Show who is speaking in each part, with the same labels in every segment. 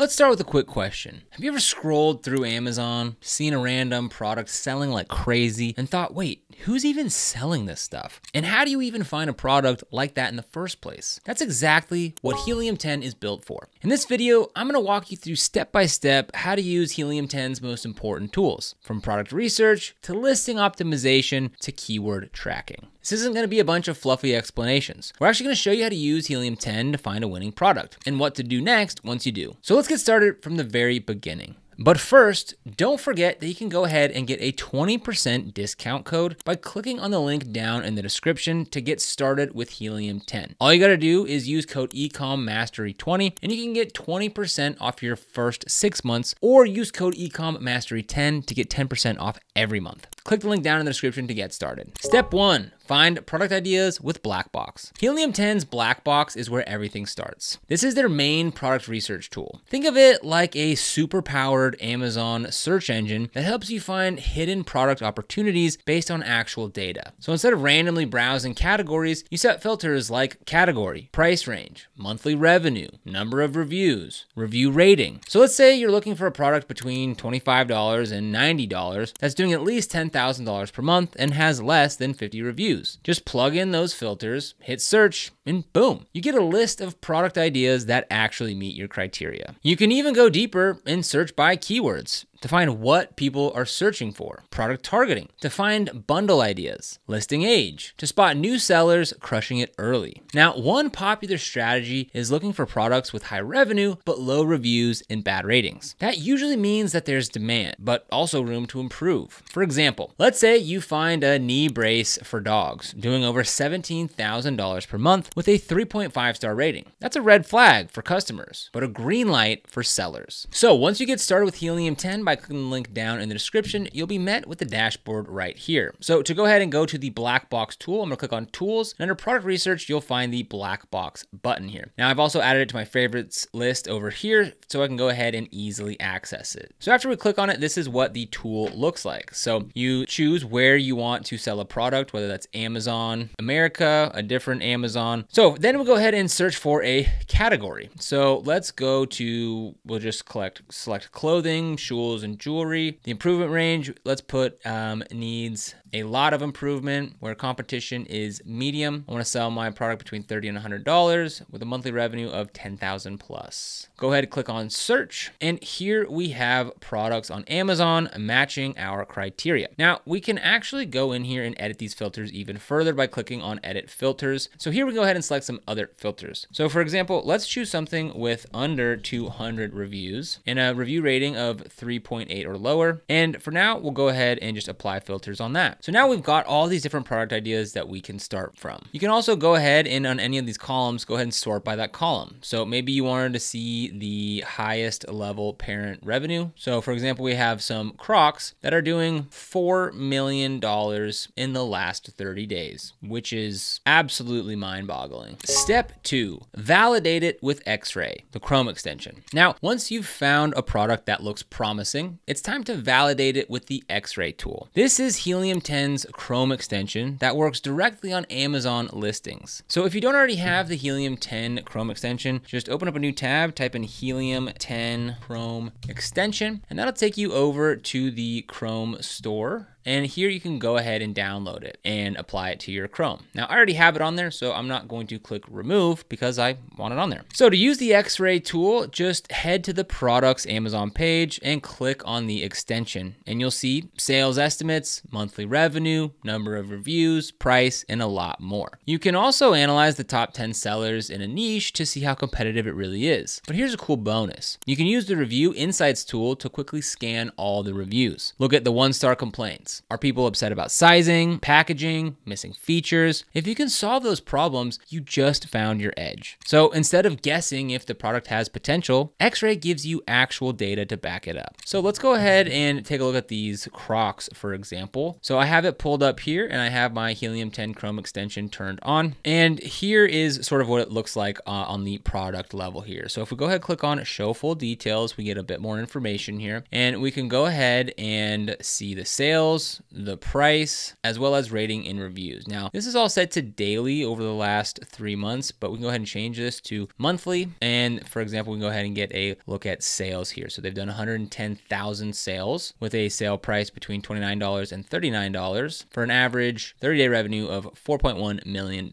Speaker 1: Let's start with a quick question. Have you ever scrolled through Amazon, seen a random product selling like crazy, and thought, wait, who's even selling this stuff? And how do you even find a product like that in the first place? That's exactly what Helium 10 is built for. In this video, I'm gonna walk you through step by step how to use Helium 10's most important tools, from product research to listing optimization to keyword tracking. This isn't going to be a bunch of fluffy explanations. We're actually going to show you how to use Helium 10 to find a winning product and what to do next once you do. So let's get started from the very beginning. But first, don't forget that you can go ahead and get a 20% discount code by clicking on the link down in the description to get started with Helium 10. All you gotta do is use code ECOMMastery20 and you can get 20% off your first six months or use code ECOMMastery10 to get 10% off every month. Click the link down in the description to get started. Step one, find product ideas with Blackbox. Helium 10's Blackbox is where everything starts. This is their main product research tool. Think of it like a super powered Amazon search engine that helps you find hidden product opportunities based on actual data. So instead of randomly browsing categories, you set filters like category, price range, monthly revenue, number of reviews, review rating. So let's say you're looking for a product between $25 and $90 that's doing at least 10 $10,000 per month and has less than 50 reviews. Just plug in those filters, hit search, and boom, you get a list of product ideas that actually meet your criteria. You can even go deeper and search by keywords to find what people are searching for, product targeting, to find bundle ideas, listing age, to spot new sellers crushing it early. Now, one popular strategy is looking for products with high revenue but low reviews and bad ratings. That usually means that there's demand, but also room to improve. For example, let's say you find a knee brace for dogs doing over $17,000 per month with a 3.5 star rating. That's a red flag for customers, but a green light for sellers. So once you get started with Helium 10 by clicking the link down in the description, you'll be met with the dashboard right here. So to go ahead and go to the black box tool, I'm gonna click on tools and under product research, you'll find the black box button here. Now I've also added it to my favorites list over here so I can go ahead and easily access it. So after we click on it, this is what the tool looks like. So you choose where you want to sell a product, whether that's Amazon America, a different Amazon. So then we'll go ahead and search for a category. So let's go to, we'll just collect, select clothing, shoes, and jewelry. The improvement range, let's put um, needs a lot of improvement where competition is medium. I want to sell my product between 30 and $100 with a monthly revenue of 10,000 plus. Go ahead and click on search and here we have products on Amazon matching our criteria. Now we can actually go in here and edit these filters even further by clicking on edit filters. So here we go ahead and select some other filters. So for example, let's choose something with under 200 reviews and a review rating of 3.8 or lower. And for now, we'll go ahead and just apply filters on that. So now we've got all these different product ideas that we can start from. You can also go ahead and on any of these columns, go ahead and sort by that column. So maybe you wanted to see the highest level parent revenue. So for example, we have some Crocs that are doing $4 million in the last 30 days, which is absolutely mind boggling. Step two, validate it with X-Ray, the Chrome extension. Now, once you've found a product that looks promising, it's time to validate it with the X-Ray tool. This is Helium 10's Chrome extension that works directly on Amazon listings. So if you don't already have the Helium 10 Chrome extension, just open up a new tab, type in Helium 10 Chrome extension, and that'll take you over to the Chrome store and here you can go ahead and download it and apply it to your Chrome. Now I already have it on there, so I'm not going to click remove because I want it on there. So to use the X-ray tool, just head to the products Amazon page and click on the extension and you'll see sales estimates, monthly revenue, number of reviews, price, and a lot more. You can also analyze the top 10 sellers in a niche to see how competitive it really is. But here's a cool bonus. You can use the review insights tool to quickly scan all the reviews. Look at the one star complaints are people upset about sizing, packaging, missing features? If you can solve those problems, you just found your edge. So instead of guessing if the product has potential, X-Ray gives you actual data to back it up. So let's go ahead and take a look at these Crocs, for example. So I have it pulled up here and I have my Helium 10 Chrome extension turned on. And here is sort of what it looks like uh, on the product level here. So if we go ahead and click on show full details, we get a bit more information here and we can go ahead and see the sales, the price, as well as rating and reviews. Now, this is all set to daily over the last three months, but we can go ahead and change this to monthly. And for example, we can go ahead and get a look at sales here. So they've done 110,000 sales with a sale price between $29 and $39 for an average 30 day revenue of $4.1 million.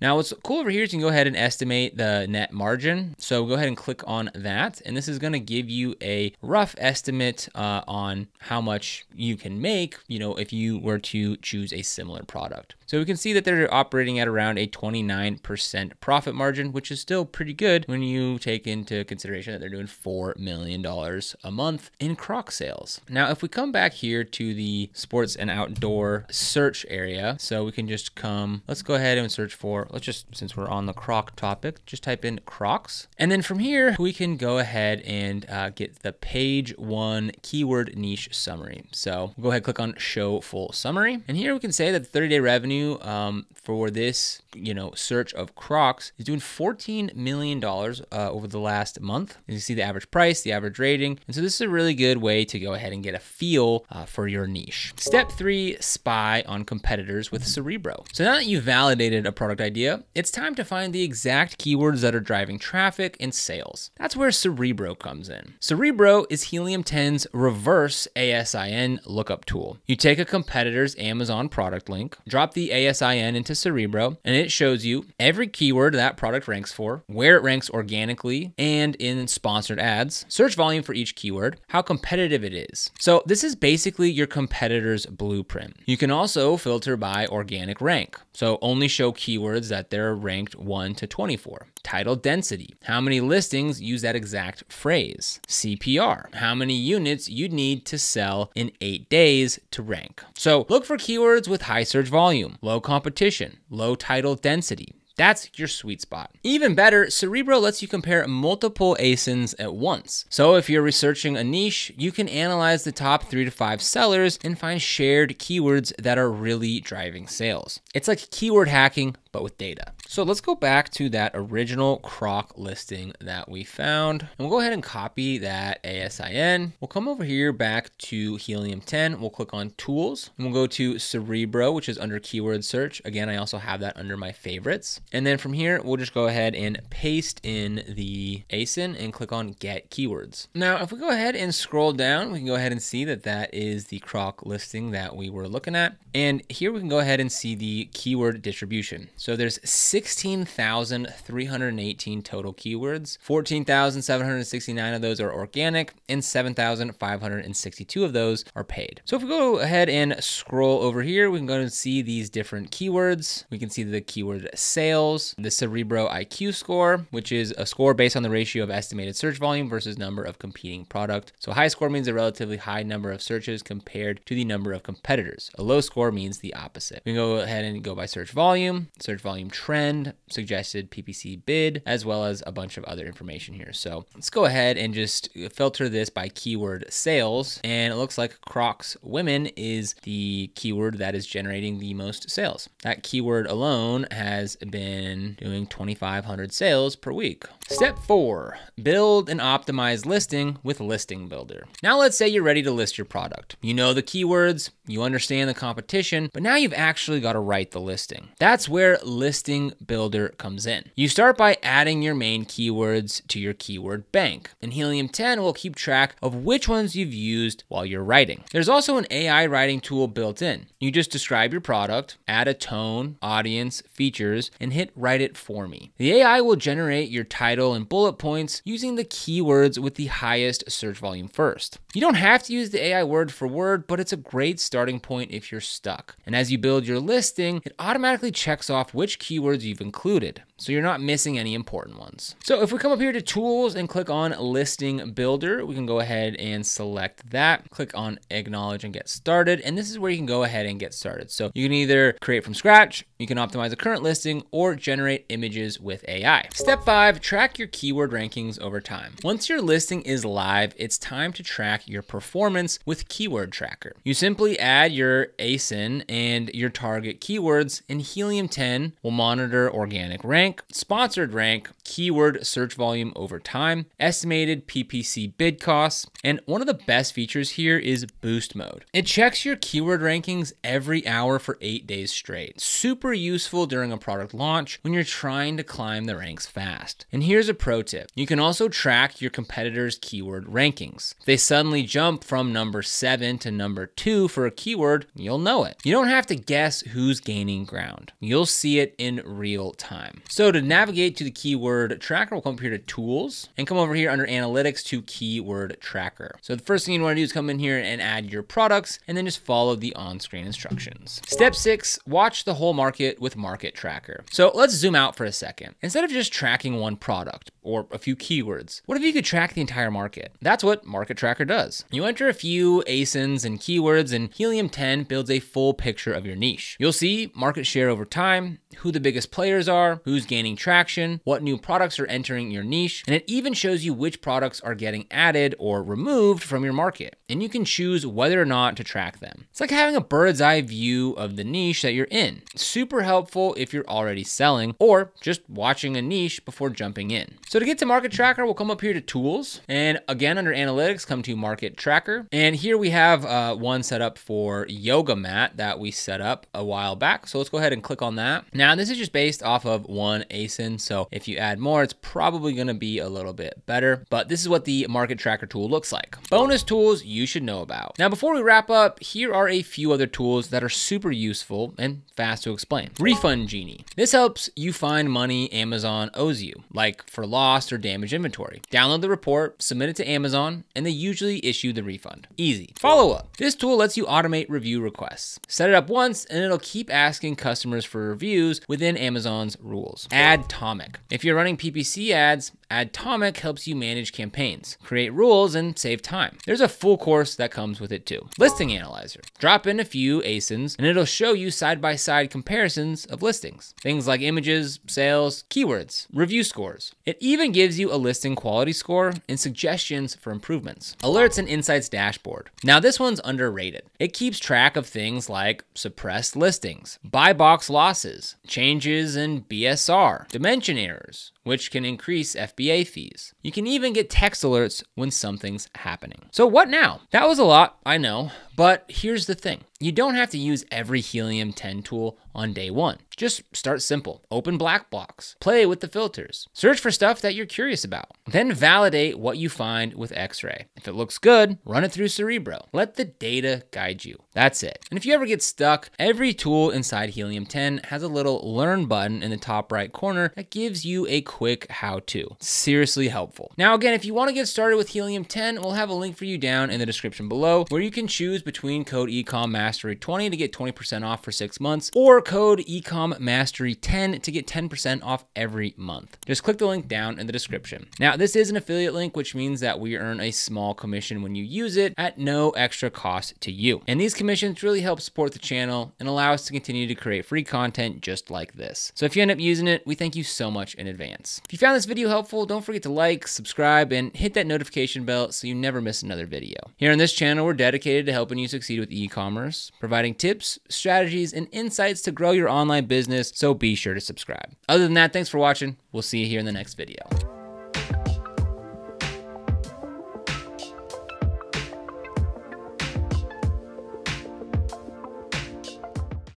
Speaker 1: Now, what's cool over here is you can go ahead and estimate the net margin. So go ahead and click on that. And this is going to give you a rough estimate uh, on how much you can make, you know, if you were to choose a similar product. So we can see that they're operating at around a 29% profit margin, which is still pretty good when you take into consideration that they're doing $4 million a month in Croc sales. Now, if we come back here to the sports and outdoor search area, so we can just come, let's go ahead and search for, let's just, since we're on the Croc topic, just type in Crocs. And then from here, we can go ahead and uh, get the page one keyword niche summary. So we'll go ahead, click on show full summary. And here we can say that the 30 day revenue revenue um, for this, you know, search of Crocs is doing $14 million uh, over the last month. You see the average price, the average rating. And so this is a really good way to go ahead and get a feel uh, for your niche. Step three, spy on competitors with Cerebro. So now that you've validated a product idea, it's time to find the exact keywords that are driving traffic and sales. That's where Cerebro comes in. Cerebro is Helium 10's reverse ASIN lookup tool. You take a competitor's Amazon product link, drop the ASIN into Cerebro, and it shows you every keyword that product ranks for, where it ranks organically and in sponsored ads, search volume for each keyword, how competitive it is. So this is basically your competitor's blueprint. You can also filter by organic rank. So only show keywords that they're ranked 1 to 24. Title density, how many listings use that exact phrase. CPR, how many units you'd need to sell in 8 days to rank. So look for keywords with high search volume, low competition, low title density. That's your sweet spot. Even better, Cerebro lets you compare multiple ASINs at once. So if you're researching a niche, you can analyze the top three to five sellers and find shared keywords that are really driving sales. It's like keyword hacking, but with data. So let's go back to that original Croc listing that we found. And we'll go ahead and copy that ASIN. We'll come over here back to Helium 10. We'll click on Tools. And we'll go to Cerebro, which is under Keyword Search. Again, I also have that under my favorites. And then from here, we'll just go ahead and paste in the ASIN and click on Get Keywords. Now, if we go ahead and scroll down, we can go ahead and see that that is the Croc listing that we were looking at. And here we can go ahead and see the keyword distribution. So there's 16,318 total keywords. 14,769 of those are organic and 7,562 of those are paid. So if we go ahead and scroll over here, we can go and see these different keywords. We can see the keyword sales, the Cerebro IQ score, which is a score based on the ratio of estimated search volume versus number of competing product. So high score means a relatively high number of searches compared to the number of competitors. A low score means the opposite. We can go ahead and go by search volume search volume trend, suggested PPC bid, as well as a bunch of other information here. So let's go ahead and just filter this by keyword sales. And it looks like Crocs women is the keyword that is generating the most sales. That keyword alone has been doing 2,500 sales per week. Step four, build an optimized listing with Listing Builder. Now let's say you're ready to list your product. You know the keywords, you understand the competition, but now you've actually got to write the listing. That's where Listing Builder comes in. You start by adding your main keywords to your keyword bank, and Helium 10 will keep track of which ones you've used while you're writing. There's also an AI writing tool built in. You just describe your product, add a tone, audience, features, and hit write it for me. The AI will generate your title and bullet points using the keywords with the highest search volume first. You don't have to use the AI word for word, but it's a great starting point if you're stuck. And as you build your listing, it automatically checks off which keywords you've included so you're not missing any important ones. So if we come up here to tools and click on listing builder, we can go ahead and select that, click on acknowledge and get started. And this is where you can go ahead and get started. So you can either create from scratch, you can optimize a current listing or generate images with AI. Step five, track your keyword rankings over time. Once your listing is live, it's time to track your performance with Keyword Tracker. You simply add your ASIN and your target keywords and Helium 10 will monitor organic rank rank, sponsored rank, keyword search volume over time, estimated PPC bid costs, and one of the best features here is boost mode. It checks your keyword rankings every hour for eight days straight. Super useful during a product launch when you're trying to climb the ranks fast. And here's a pro tip. You can also track your competitors' keyword rankings. If they suddenly jump from number seven to number two for a keyword, you'll know it. You don't have to guess who's gaining ground. You'll see it in real time. So to navigate to the keyword tracker, we'll come up here to tools and come over here under analytics to keyword tracker. So the first thing you want to do is come in here and add your products and then just follow the on-screen instructions. Step six, watch the whole market with market tracker. So let's zoom out for a second. Instead of just tracking one product or a few keywords, what if you could track the entire market? That's what market tracker does. You enter a few ASINs and keywords and Helium 10 builds a full picture of your niche. You'll see market share over time, who the biggest players are, who's gaining traction, what new products are entering your niche, and it even shows you which products are getting added or removed from your market. And you can choose whether or not to track them. It's like having a bird's eye view of the niche that you're in. Super helpful if you're already selling or just watching a niche before jumping in. So to get to Market Tracker, we'll come up here to Tools, and again under Analytics, come to Market Tracker. And here we have uh, one set up for Yoga Mat that we set up a while back. So let's go ahead and click on that. Now this is just based off of one ASIN, so if you add more, it's probably gonna be a little bit better, but this is what the market tracker tool looks like. Bonus tools you should know about. Now before we wrap up, here are a few other tools that are super useful and fast to explain. Refund Genie. This helps you find money Amazon owes you, like for lost or damaged inventory. Download the report, submit it to Amazon, and they usually issue the refund. Easy. Follow up. This tool lets you automate review requests. Set it up once and it'll keep asking customers for reviews within Amazon's rules. Adtomic. If you're running PPC ads, Adtomic helps you manage campaigns, create rules, and save time. There's a full course that comes with it too. Listing Analyzer. Drop in a few ASINs and it'll show you side-by-side -side comparisons of listings. Things like images, sales, keywords, review scores. It even gives you a listing quality score and suggestions for improvements. Alerts and Insights Dashboard. Now this one's underrated. It keeps track of things like suppressed listings, buy box losses, changes in BSR, dimension errors, which can increase FBA fees. You can even get text alerts when something's happening. So what now? That was a lot, I know, but here's the thing. You don't have to use every Helium 10 tool on day one. Just start simple. Open black box. Play with the filters. Search for stuff that you're curious about. Then validate what you find with X-Ray. If it looks good, run it through Cerebro. Let the data guide you. That's it. And if you ever get stuck, every tool inside Helium 10 has a little learn button in the top right corner that gives you a quick how-to. Seriously helpful. Now again, if you want to get started with Helium 10, we'll have a link for you down in the description below where you can choose between code Ecom Mastery 20 to get 20% off for six months, or code Ecom Mastery 10 to get 10% off every month. Just click the link down in the description. Now, this is an affiliate link, which means that we earn a small commission when you use it at no extra cost to you. And these commissions really help support the channel and allow us to continue to create free content just like this. So if you end up using it, we thank you so much in advance. If you found this video helpful, don't forget to like, subscribe, and hit that notification bell so you never miss another video. Here on this channel, we're dedicated to helping you succeed with e-commerce, providing tips, strategies, and insights to grow your online business, so be sure to subscribe. Other than that, thanks for watching. We'll see you here in the next video.